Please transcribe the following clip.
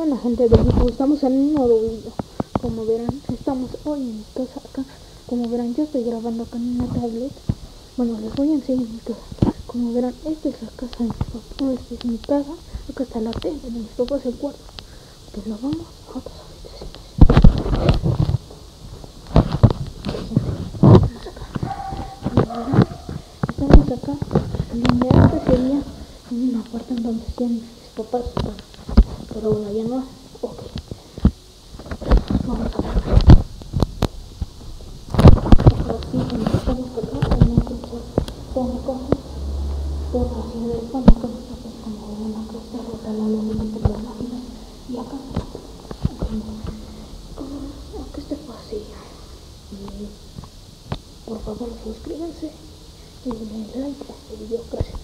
Bueno gente de YouTube, estamos en un nuevo video. Como verán, estamos hoy en mi casa acá. Como verán, yo estoy grabando acá en una tablet. Bueno, les voy a enseñar mi casa. Como verán, esta es la casa de mis papás. Esta es mi casa, acá está la tele de mis papás, el cuarto. Pues lo vamos a otras habitaciones Estamos acá, antes sería una puerta en donde están mis papás pero bueno, ya no. Ok. Vamos a ver. Ahora sí, estamos acá, tenemos que echar toda la cosa. Toda la ciudad de España, con nosotros como ven acá está rota la luz de las máquinas. Y acá, como acá está fácil. Y por favor suscríbanse y denle like a este video. Gracias.